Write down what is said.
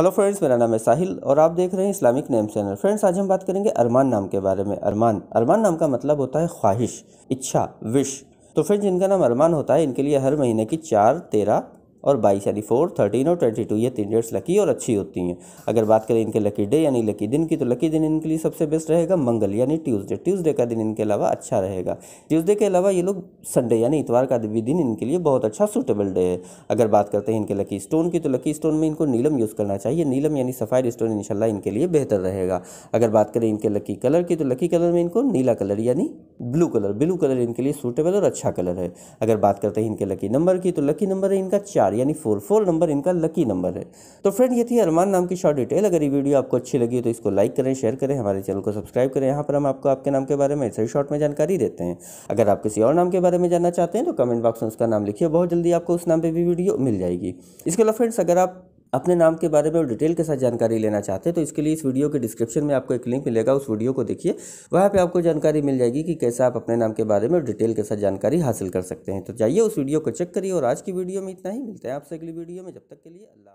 Hello friends मेरा नाम है साहिल और आप देख रहे हैं इस्लामिक नेम चैनल फ्रेंड्स आज हम बात करेंगे अरमान नाम के बारे में। अरमान। अरमान नाम का मतलब होता है ख्वाहिश, इच्छा विश तो फ्रेंड्स जिनका नाम अरमान होता है, इनके लिए हर महीने की चार, तेरह और बाईस यानी फोर थर्टीन और ट्वेंटी टू ये तीन डेट्स लकी और अच्छी होती हैं। अगर बात करें इनके लकी डे यानी लकी दिन की तो लकी दिन इनके लिए सबसे बेस्ट रहेगा मंगल यानी ट्यूसडे। ट्यूसडे का दिन इनके अलावा अच्छा रहेगा। ट्यूसडे के अलावा ये लोग संडे यानी इतवार का भी दिन इनके लिए बहुत अच्छा सूटेबल डे है। अगर बात करते हैं इनके लकी स्टोन की तो लकी स्टोन में इनको नीलम यूज़ करना चाहिए। नीलम यानी सफ़ायर स्टोन इनशाला इनके लिए बेहतर रहेगा। अगर बात करें इनके लकी कलर की तो लकी कलर में इनको नीला कलर यानी ब्लू कलर ब्लू कलर इनके लिए सूटेबल और अच्छा कलर है। अगर बात करते हैं इनके लकी नंबर की तो लकी नंबर है इनका चार। यानी फोर फोर नंबर इनका लकी नंबर है। तो फ्रेंड ये थी अरमान नाम की शॉर्ट डिटेल अगर ये वीडियो आपको अच्छी लगी तो इसको लाइक करें शेयर करें, हमारे चैनल को सब्सक्राइब करें। यहाँ पर हम आपको आपके नाम के बारे में ऐसे शॉर्ट में जानकारी देते हैं। अगर आप किसी और नाम के बारे में जानना चाहते हैं तो कमेंट बॉक्स में उसका नाम लिखिए। बहुत जल्दी आपको उस नाम पर भी वीडियो मिल जाएगी। इसके अलावा फ्रेंड्स अगर आप अपने नाम के बारे में और डिटेल के साथ जानकारी लेना चाहते हैं तो इसके लिए इस वीडियो के डिस्क्रिप्शन में आपको एक लिंक मिलेगा, उस वीडियो को देखिए। वहाँ पे आपको जानकारी मिल जाएगी कि कैसे आप अपने नाम के बारे में डिटेल के साथ जानकारी हासिल कर सकते हैं। तो जाइए उस वीडियो को चेक करिए और आज की वीडियो में इतना ही। मिलता है आपसे अगली वीडियो में। जब तक के लिए अल्लाह